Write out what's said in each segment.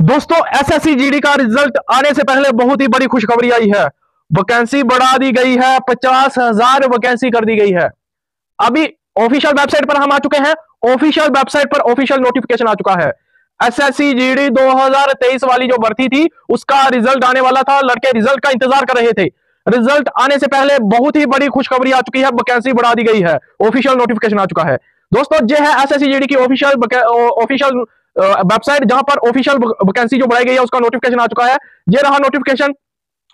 दोस्तों SSC GD का result आने से पहले बहुत ही बड़ी खुशखबरी आई है। वैकेंसी बढ़ा दी गई है, पचास हज़ार वैकेंसी कर दी गई है। अभी ऑफिशियल वेबसाइट पर हम आ चुके हैं। ऑफिशियल वेबसाइट पर ऑफिशियल नोटिफिकेशन आ चुका है। एसएससी जीडी 2023 वाली जो भर्ती थी, उसका रिज़ल्ट आने वाला था। लड़के रिज़ल्ट का इंतज़ार कर रहे थे। रिज़ल्ट आने से पहले बहुत ही बड़ी खुशखबरी आ चुकी है। वैकेंसी बढ़ा दी गई है। ऑफिशियल नोटिफिकेशन आ चुका है। दोस्तों ये है एसएससी जीडी की ऑफिशियल ऑफिशियल वेबसाइट जहाँ पर ऑफिशियल वैकेंसी जो बढ़ाई गई है उसका नोटिफिकेशन आ चुका है। ये रहा नोटिफिकेशन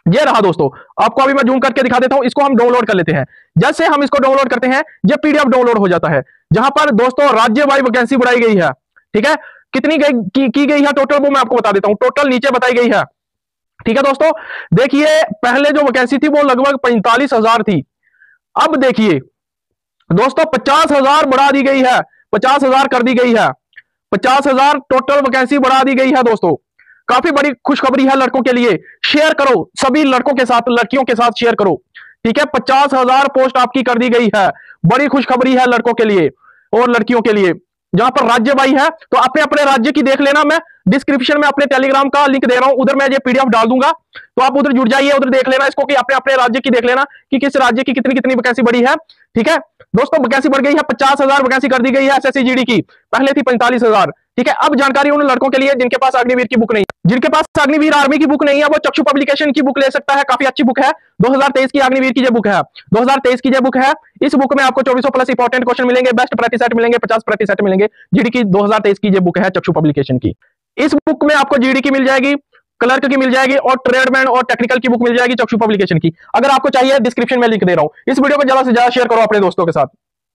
ये रहा दोस्तों। आपको अभी मैं जूम करके दिखा देता हूँ इसको हम डाउनलोड कर लेते हैं। जैसे हम इसको डाउनलोड करते हैं ये पीडीएफ डाउनलोड हो जाता है। जहाँ पर दोस्तों राज्य वाई वैकेंसी बढ़ाई गई है ठीक है? कितनी गई की, की गई है टोटल वो मैं आपको बता देता हूँ। टोटल नीचे बताई गई है ठीक है दोस्तों? देखिए पहले जो वैकेंसी थी वो लगभग पैंतालीस हज़ार थी। अब देखिए दोस्तों पचास हज़ार बढ़ा दी गई है पचास हज़ार कर दी गई है। पचास हज़ार टोटल वैकेंसी बढ़ा दी गई है दोस्तों। काफ़ी बड़ी खुशखबरी है लड़कों के लिए। शेयर करो, सभी लड़कों के साथ, लड़कियों के साथ शेयर करो। ठीक है, पचास हज़ार पोस्ट आपकी कर दी गई है। बड़ी खुशखबरी है लड़कों के लिए और लड़कियों के लिए। जहाँ पर राज्य भाई है तो अपने अपने राज्य की देख लेना मैं। डिस्क्रिप्शन में अपने टेलीग्राम का लिंक दे रहा हूँ, उधर मैं ये पीडीएफ डाल दूँगा। तो आप उधर जुड़ जाइए, उधर देख लेना इसको कि अपने अपने राज्य की देख लेना कि किस राज्य की कितनी कितनी वैकेंसी बढ़ी है। ठीक है? दोस्तों, वैकेंसी बढ़ गई है, पचास हज़ार वैकेंसी कर दी गई है एसएससी जीडी की। पहले थी पैंतालीस हज़ार, ठीक है? अब जानकारी उन लड़कों के लिए जिनके पास अग्निवीर की बुक नहीं जिनके पास अग्निवीर आर्मी की बुक नहीं है, वो चक्षु पब्लिकेशन की बुक ले सकता है। काफ़ी अच्छी बुक है। 2023 की अग्निवीर की जो बुक है 2023 की जो बुक है, इस बुक में आपको चौबीसों प्लस इंपॉर्टेंट क्वेश्चन मिलेंगे बेस्ट प्रतिशत मिलेंगे, पचास प्रतिशत मिलेंगे। जीडी की 2023 की जो बुक है, चक्षु पब्लिकेशन की। इस बुक में आपको जीडी की मिल जाएगी। क्लर्क की मिल जाएगी और ट्रेडमैन और टेक्निकल की बुक मिल जाएगी चक्षु पब्लिकेशन की। अगर आपको चाहिए डिस्क्रिप्शन में लिंक दे रहा हूँ। इस वीडियो को ज़्यादा से ज़्यादा शेयर करो अपने दोस्तों के साथ।